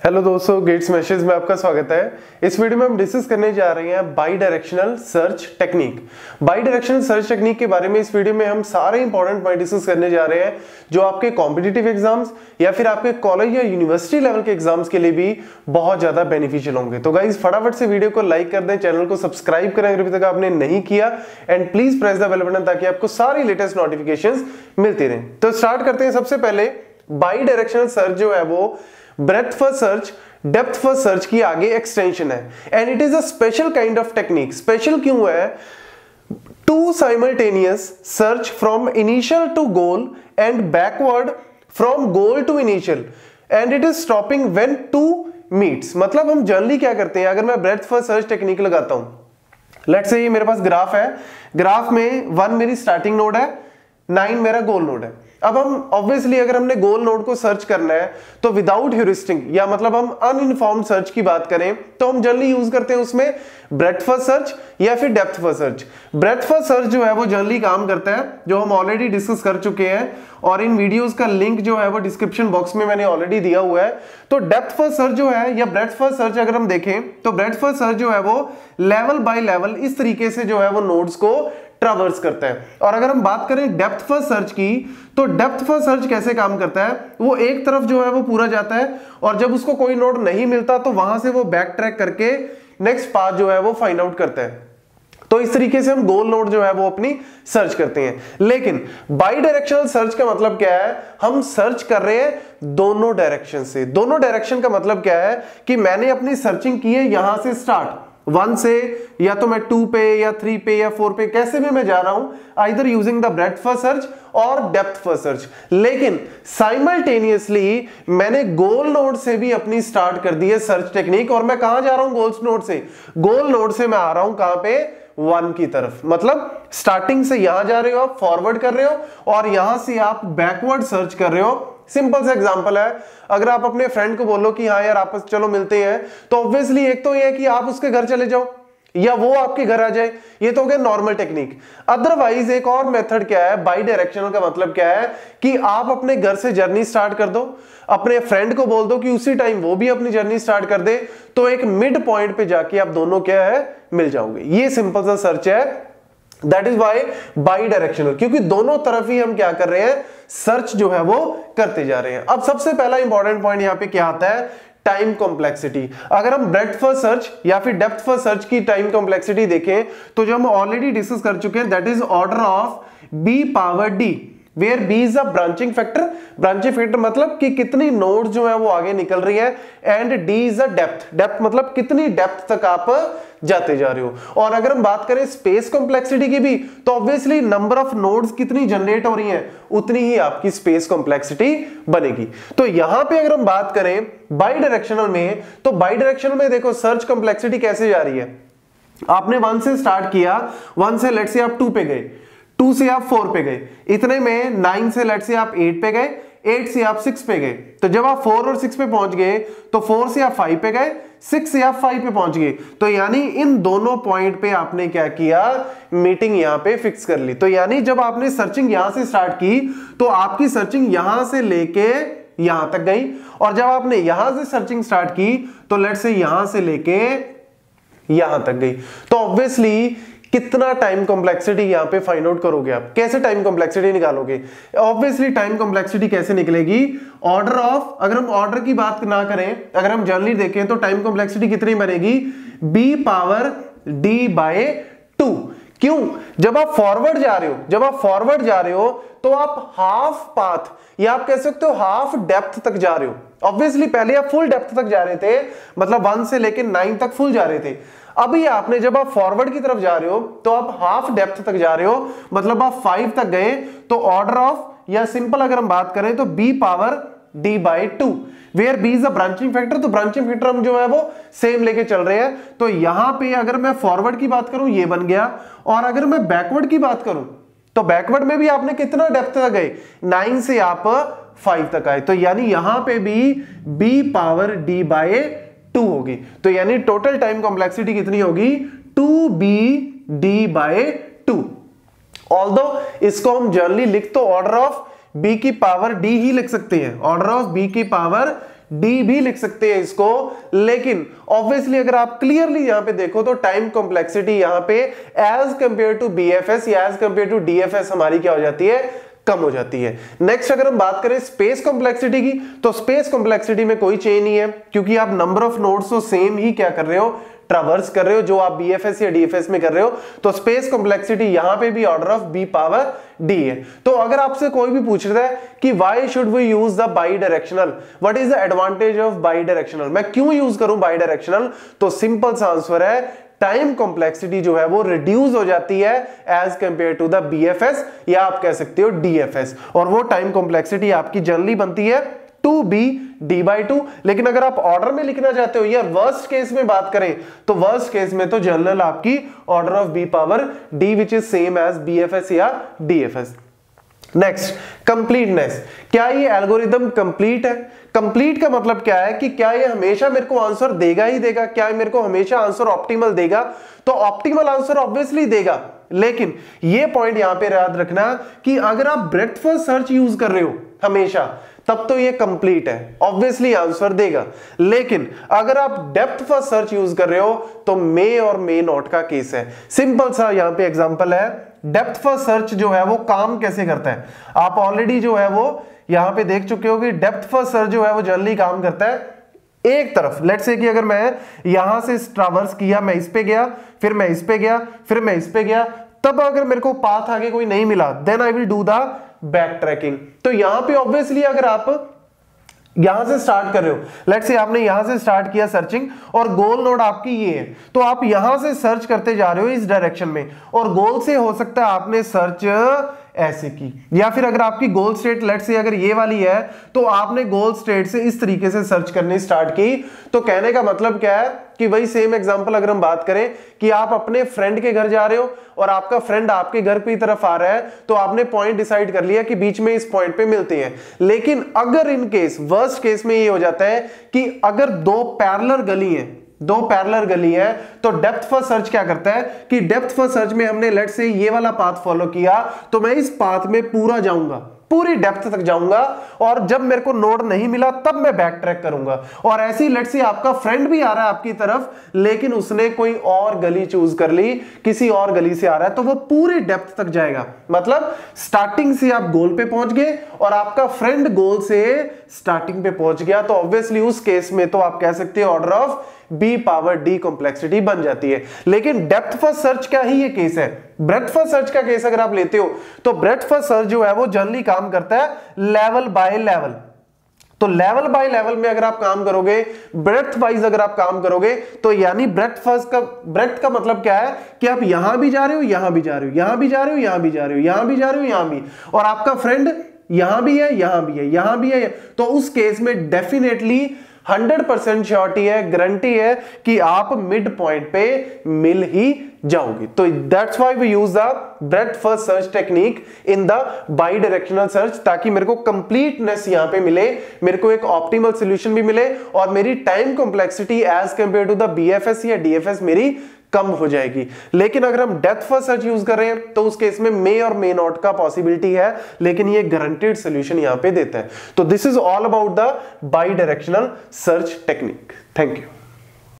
Hello दोस्तों gets message में आपका स्वागत है। इस वीडियो में हम डिस्कस करने जा रहे हैं bi directional search technique bi directional search technique के बारे में इस वीडियो में हम सारे इंपॉर्टेंट पॉइंट डिस्कस करने जा रहे हैं, जो आपके कॉम्पिटेटिव एग्ज़ाम्स या फिर आपके कॉलेज या यूनिवर्सिटी लेवल के एग्ज़ाम्स के लिए भी बहुत ज़्यादा बेनिफिशियल होंगे। तो गाइज़ फटाफट से वीडियो को लाइक कर दें चैनल को सब्सक्राइब करें अगर अभी तक आपने नहीं किया and please press the bell button ताकि आपको सारी लेटेस्ट नोटिफिकेशन मिलती रहे। तो स्टार्ट करते हैं सबसे पहले। बाई डायरेक्शनल सर्च जो है वो breadth first search depth first search की आगे एक्सटेंशन है। And it is a special kind of technique special क्यों है? Two simultaneous search from initial to goal and backward from goal to initial and it is stopping when two meets मतलब हम generally क्या करते हैं? अगर मैं ब्रेथ फ़र्स्ट सर्च टेक्निक लगाता हूँ। लेट्स से ये मेरे पास ग्राफ है। ग्राफ में वन मेरी स्टार्टिंग नोड है नाइन मेरा गोल नोड है। अब हम ऑब्वियसली अगर हमने गोल नोड को सर्च करना है तो विदाउट ह्यूरिस्टिंग या मतलब हम अनइनफॉर्म्ड सर्च की बात करें तो हम जनरली यूज़ करते हैं उसमें ब्रेथ फ़र्स्ट सर्च या फिर depth first search breadth first search जो है वो जनरली काम करता है, जो हम ऑलरेडी डिस्कस कर चुके हैं, और इन वीडियोस का लिंक जो है वो डिस्क्रिप्शन बॉक्स में मैंने ऑलरेडी दिया हुआ है। तो डेप्थ फ़र्स्ट सर्च जो है, या ब्रेथ फ़र्स्ट सर्च अगर हम देखें तो ब्रेथ फ़र्स्ट सर्च जो है वो लेवल बाय लेवल इस तरीके से जो है वो नोड्स को ट्रावर्स करता है। और अगर हम बात करें डेप्थ फ़र्स्ट सर्च की तो डेप्थ फ़र्स्ट सर्च कैसे काम करता है? वो एक तरफ़ जो है वो पूरा जाता है और जब उसको कोई नोड नहीं मिलता तो वहाँ से वो बैक ट्रैक करके नेक्स्ट पाथ जो है वो फाइंड आउट करता है। तो इस तरीके से हम गोल नोड जो है वो अपनी सर्च करते हैं। लेकिन बाई डायरेक्शनल सर्च का मतलब क्या है? हम सर्च कर रहे हैं दोनों डायरेक्शन से। दोनों डायरेक्शन का मतलब क्या है? कि मैंने अपनी सर्चिंग की है यहाँ से स्टार्ट वन से, या तो मैं टू पे, या थ्री पे, या फोर पे, कैसे भी मैं जा रहा हूँ either using the breadth first search और डेप्थ फ़र्स्ट सर्च लेकिन साइमल्टेनियसली मैंने गोल नोड से भी अपनी स्टार्ट कर दी है सर्च टेक्निक और मैं कहाँ जा रहा हूँ गोल नोड से? गोल नोड से मैं आ रहा हूँ कहाँ पे? वन की तरफ़। मतलब स्टार्टिंग से यहाँ जा रहे हो आप फॉरवर्ड कर रहे हो, और यहाँ से आप बैकवर्ड सर्च कर रहे हो सिंपल सा एग्जांपल है। अगर आप अपने फ्रेंड को बोलो कि हाँ यार आपस चलो मिलते हैं तो ऑब्वियसली एक तो ये है कि आप उसके घर चले जाओ, या वो आपके घर आ जाए। ये तो हो गया नॉर्मल टेक्निक अदरवाइज़ एक और मेथड क्या है? बाई डायरेक्शनल का मतलब क्या है? कि आप अपने घर से जर्नी स्टार्ट कर दो। अपने फ्रेंड को बोल दो कि उसी टाइम वो भी अपनी जर्नी स्टार्ट कर दे। तो एक मिड पॉइंट पे जाके आप दोनों क्या है? मिल जाओगे। ये सिंपल सा सर्च है। That is why bi directional क्योंकि दोनों तरफ़ ही हम क्या कर रहे हैं? सर्च जो है वो करते जा रहे हैं। अब सबसे पहला इंपॉर्टेंट पॉइंट यहाँ पे क्या आता है? टाइम कॉम्प्लेक्सिटी अगर हम ब्रेड फॉर सर्च या फिर डेप्थ फॉर सर्च की टाइम कॉम्प्लेक्सिटी देखें तो जो हम ऑलरेडी डिस्कस कर चुके हैं that is order of B power D where B is a branching factor branching factor मतलब कि कितनी नोड जो है वो आगे निकल रही है and D is a depth depth मतलब कितनी डेप्थ तक आप जाते जा रहे हो। और अगर हम बात करें स्पेस कॉम्प्लेक्सिटी की भी तो ऑब्वियसली नंबर ऑफ़ नोड्स कितनी जनरेट हो रही हैं, उतनी ही आपकी स्पेस कॉम्प्लेक्सिटी बनेगी। तो यहाँ पे अगर हम बात करें बाई डायरेक्शनल में तो बाई डायरेक्शनल में देखो सर्च कॉम्प्लेक्सिटी कैसे जा रही है। आपने वन से स्टार्ट किया वन से लेट से आप टू पे गए। टू से आप फोर पे गए। इतने में नाइन से लेट से आप एट पे गए, एट से आप सिक्स पे गए। तो जब आप फोर और सिक्स पे पहुँच गए तो फोर से आप फाइव पे गए, सिक्स से आप फाइव पे पहुँच गए। तो यानी इन दोनों पॉइंट पे आपने क्या किया? मीटिंग यहाँ पे फिक्स कर ली। तो यानी जब आपने सर्चिंग यहाँ से स्टार्ट की तो आपकी सर्चिंग यहाँ से लेके यहाँ तक गई। और जब आपने यहाँ से सर्चिंग स्टार्ट की तो लेट से यहाँ से लेके यहाँ तक गई। तो ऑब्वियसली कितना टाइम कॉम्प्लेक्सिटी यहाँ पे फाइंड आउट करोगे आप? कैसे टाइम कॉम्प्लेक्सिटी निकालोगे? ऑब्वियसली टाइम कॉम्प्लेक्सिटी कैसे निकलेगी? ऑर्डर ऑफ़ अगर हम ऑर्डर की बात ना करें, अगर हम जनरली देखें तो टाइम कॉम्प्लेक्सिटी कितनी बनेगी? B power D by two क्यों? जब आप फॉरवर्ड जा रहे हो, जब आप फॉरवर्ड जा रहे हो तो आप हाफ़ पाथ या आप कह सकते हो हाफ़ डेप्थ तक जा रहे हो। ऑब्वियसली पहले आप फुल डेप्थ तक जा रहे थे मतलब वन से लेकर नाइन तक फुल जा रहे थे। अभी आपने जब आप फॉरवर्ड की तरफ़ जा रहे हो तो आप हाफ़ डेप्थ तक जा रहे हो मतलब आप फाइव तक गए तो ऑर्डर ऑफ़ या सिंपल अगर हम बात करें तो B power D by two where B is a branching factor तो ब्रांचिंग फैक्टर हम जो है वो सेम लेके चल रहे हैं। तो यहाँ पे अगर मैं फॉरवर्ड की बात करूँ, ये बन गया। और अगर मैं बैकवर्ड की बात करूँ तो बैकवर्ड में भी आपने कितना डेप्थ तक गए? नाइन से आप फाइव तक आए। तो यानी यहाँ पे भी B power D by two होगी। तो यानी टोटल टाइम कॉम्प्लेक्सिटी कितनी होगी? Two B D by two. All इसको हम जनरली लिख तो ऑर्डर ऑफ़ बी की पावर डी ही लिख सकते हैं। ऑर्डर ऑफ़ बी की पावर डी भी लिख सकते हैं इसको। लेकिन ऑब्वियसली अगर आप क्लियरली यहाँ पे देखो तो टाइम कॉम्प्लेक्सिटी यहाँ पे एज कंपेयर टू बीएफएस या एज कंपेयर टू डीएफएस हमारी क्या हो जाती है? कम हो जाती है। नेक्स्ट अगर हम बात करें स्पेस कॉम्प्लेक्सिटी की तो स्पेस कॉम्प्लेक्सिटी में कोई चेंज नहीं है, क्योंकि आप नंबर ऑफ़ नोड्स तो सेम ही क्या कर रहे हो? ट्रावर्स कर रहे हो, जो आप बीएफएस या डीएफएस में कर रहे हो तो स्पेस कॉम्प्लेक्सिटी यहाँ पे भी order of B power D है। तो अगर आपसे कोई भी पूछ रहा है कि why should we use the bi directional what is the advantage of bi directional मैं क्यों यूज़ करूँ बाई डायरेक्शनल तो सिंपल सा आंसर है टाइम कॉम्प्लेक्सिटी जो है वो रिड्यूस हो जाती है as compared to the BFS या आप कह सकते हो डीएफएस और वो टाइम कॉम्प्लेक्सिटी आपकी जनरली बनती है two B D by two. लेकिन अगर आप ऑर्डर में लिखना चाहते हो या वर्स्ट केस में बात करें तो वर्स्ट केस में तो जनरल आपकी order of B power D which is same as B F S या D F S next completeness क्या ये एल्गोरिदम कंप्लीट है? कंप्लीट का मतलब क्या है कि क्या ये हमेशा मेरे को आंसर देगा ही देगा? क्या मेरे को हमेशा आंसर ऑप्टिमल देगा? तो ऑप्टिमल आंसर ऑब्वियसली देगा। लेकिन ये पॉइंट यहाँ पे याद रखना कि अगर आप ब्रेथ फ़र्स्ट सर्च यूज़ कर रहे हो, हमेशा तब तो ये कंप्लीट है। ऑब्वियसली आंसर देगा। लेकिन अगर आप डेप्थ फ़र्स्ट सर्च यूज़ कर रहे हो तो मे और मे नॉट का केस है। सिंपल सा यहाँ पे एग्जांपल है। डेप्थ फ़र्स्ट सर्च जो है, वो काम कैसे करता है? आप ऑलरेडी जो है, वो यहाँ पे देख चुके हो कि डेप्थ फ़र्स्ट सर्च जो है, वो जनरली काम करता है एक तरफ़। लेट से कि अगर मैं यहाँ से ट्रावर्स किया, मैं इस पे गया, फिर मैं इस पे गया, फिर मैं इस पे गया, तब अगर मेरे को पाथ आगे कोई नहीं मिला then I will do the backtracking तो यहाँ पे ऑब्वियसली अगर आप यहाँ से स्टार्ट कर रहे हो लेट से आपने यहाँ से स्टार्ट किया सर्चिंग और गोल नोड आपकी ये है तो आप यहाँ से सर्च करते जा रहे हो इस डायरेक्शन में और गोल से हो सकता है आपने सर्च ऐसे की। या फिर अगर आपकी गोल स्टेट लेट से अगर ये वाली है तो आपने गोल स्टेट से इस तरीके से सर्च करनी स्टार्ट की। तो कहने का मतलब क्या है कि वही सेम एग्जांपल अगर हम बात करें कि आप अपने फ्रेंड के घर जा रहे हो और आपका फ्रेंड आपके घर की तरफ़ आ रहा है तो आपने पॉइंट डिसाइड कर लिया कि बीच में इस पॉइंट पे मिलते हैं। लेकिन अगर इन केस वर्स्ट केस में ये हो जाता है कि अगर दो पैरलर गली है दो पैरलर गली है तो डेप्थ फ़र्स्ट सर्च क्या करता है कि डेप्थ फ़र्स्ट सर्च में हमने लेट से ये वाला पाथ फॉलो किया तो मैं इस पाथ में पूरा जाऊँगा। पूरी डेप्थ तक जाऊँगा और जब मेरे को नोड नहीं मिला, तब मैं बैक ट्रैक करूँगा। और ऐसी लेट से आपका फ्रेंड भी आ रहा है आपकी तरफ़, लेकिन उसने कोई और गली चूज़ कर ली, किसी और गली से आ रहा है तो वो पूरी डेप्थ तक जाएगा। मतलब स्टार्टिंग से आप गोल पे पहुँच गए और आपका फ्रेंड गोल से स्टार्टिंग पे पहुँच गया तो ऑब्वियसली उस केस में तो आप कह सकते हैं order of B power D complexity बन जाती है। लेकिन डेप्थ फ़र्स्ट सर्च का ही ये केस है? ब्रेथ फ़र्स्ट सर्च का केस अगर आप लेते हो तो ब्रेथ फ़र्स्ट सर्च जो है वो जनरली काम करता है लेवल बाय लेवल तो लेवल बाय लेवल में अगर आप काम करोगे ब्रेथ वाइज अगर आप काम करोगे तो यानी ब्रेथ फ़र्स्ट का ब्रेथ का मतलब क्या है? कि आप यहाँ भी जा रहे हो, यहाँ भी जा रहे हो, यहाँ भी जा रहे हो, यहाँ भी जा रहे हो, यहाँ भी जा रहे हो, यहाँ भी। और आपका फ्रेंड यहाँ भी है, यहाँ भी है, यहाँ भी है। तो उस केस में डेफिनेटली हंड्रेड परसेंट श्योरिटी है गारंटी है कि आप मिड पॉइंट पे मिल ही जाओगे। तो that's why we use the breadth first search technique in the bi directional search ताकि मेरे को कंप्लीटनेस यहाँ पे मिले, मेरे को एक ऑप्टिमल सोल्यूशन भी मिले, और मेरी time complexity as compared to the BFS या डीएफएस मेरी कम हो जाएगी। लेकिन अगर हम डेथ फ़र्स्ट सर्च यूज़ कर रहे हैं तो उस केस में मे और मे नॉट का पॉसिबिलिटी है, लेकिन ये गारंटेड सोल्यूशन यहाँ पे देता है। तो this is all about the bidirectional search technique thank you